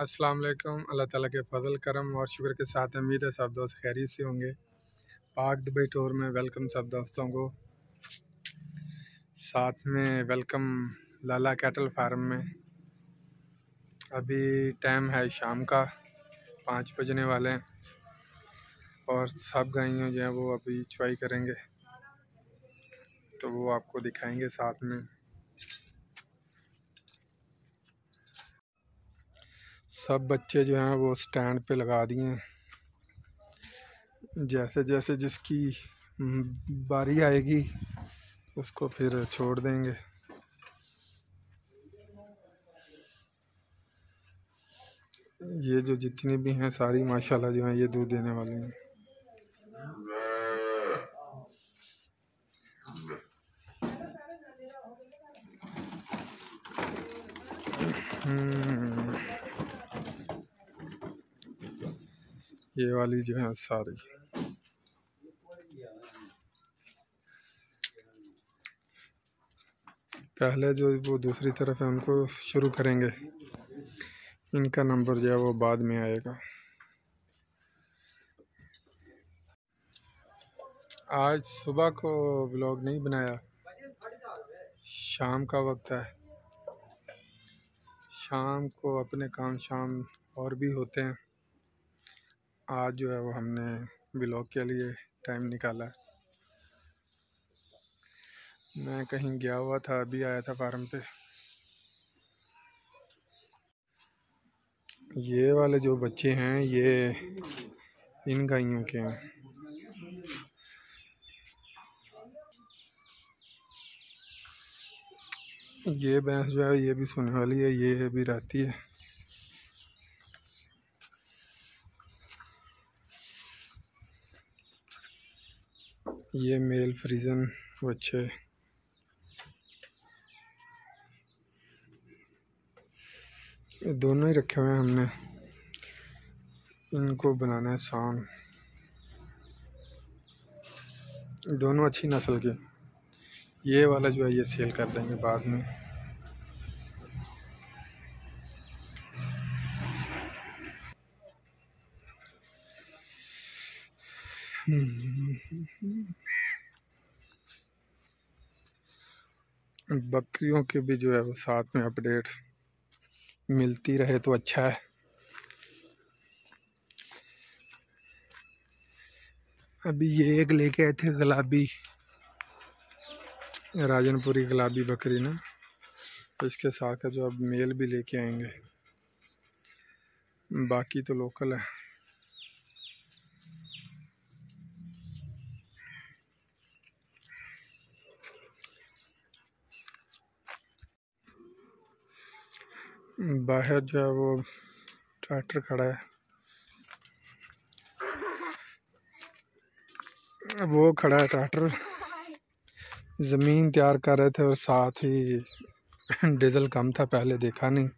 السلام علیکم۔ اللہ تعالیٰ کے فضل، کرم اور شکر کے ساتھ امید ہے سب دوست خیری سے ہوں گے۔ پاک دبئی ٹور میں ویلکم سب دوستوں کو۔ ساتھ میں ویلکم لالا کیٹل فارم میں۔ ابھی ٹائم ہے شام کا، پانچ بجنے والے ہیں۔ اور سب گائیوں جو ہیں وہ ابھی چوائی کریں گے۔ تو وہ آپ کو دکھائیں گے ساتھ میں۔ سب بچے جو ہیں وہ سٹینڈ پہ لگا دیے ہیں۔ جیسے جیسے جس کی باری آئے گی، اس کو پھر چھوڑ دیں گے۔ یہ جو جتنی بھی ہیں ساری ماشاءاللہ جو ہیں یہ دودھ دینے والی ہیں۔ یہ والی جو ہے ساری۔ پہلے جو وہ دوسری طرف ہے ان کو شروع کریں گے۔ ان کا نمبر جو ہے وہ بعد میں آئے گا۔ آج صبح کو بلاگ نہیں بنایا۔ شام کا وقت ہے۔ شام کو اپنے کام شام اور بھی ہوتے ہیں۔ آج جو ہے وہ ہم نے بلاگ کے لیے ٹائم نکالا۔ میں کہیں گیا ہوا تھا، ابھی آیا تھا فارم پہ۔ یہ والے جو بچے ہیں، یہ ان گائیوں کے ہیں۔ یہ بھینس جو ہے، یہ بھی سونے والی ہے، یہ بھی رہتی ہے۔ یہ میل فریزن بچے دونوں ہی رکھے ہوئے ہیں ہم نے۔ ان کو بنانا ہے سان۔ دونوں اچھی نسل کے۔ یہ والا جو ہے یہ سیل کر دیں گے بعد میں۔ بکریوں کے بھی جو ہے وہ ساتھ میں اپڈیٹ ملتی رہے تو اچھا ہے ابھی یہ ایک لے کے آئے تھے گلابی راجن پوری گلابی بکری نا اس کے ساتھ جو اب میل بھی لے کے آئیں گے باقی تو لوکل ہے باہر جو ہے وہ ٹریکٹر کھڑا ہے۔ وہ کھڑا ہے ٹریکٹر۔ زمین تیار کر رہے تھے اور ساتھ ہی ڈیزل کم تھا، پہلے دیکھا نہیں۔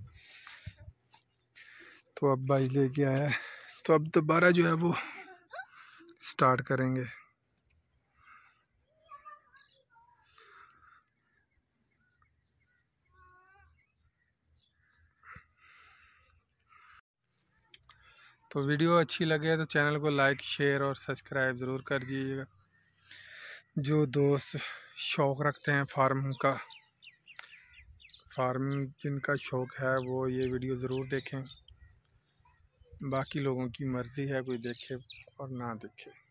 تو اب بھائی لے کے آیا ہے۔ تو اب دوبارہ جو ہے وہ سٹارٹ کریں گے۔ تو ویڈیو اچھی لگے تو چینل کو لائک، شیئر اور سبسکرائب ضرور کر دیجیے گا۔ جو دوست شوق رکھتے ہیں فارم کا، فارمنگ جن کا شوق ہے وہ یہ ویڈیو ضرور دیکھیں۔ باقی لوگوں کی مرضی ہے کوئی دیکھے اور نہ دیکھے۔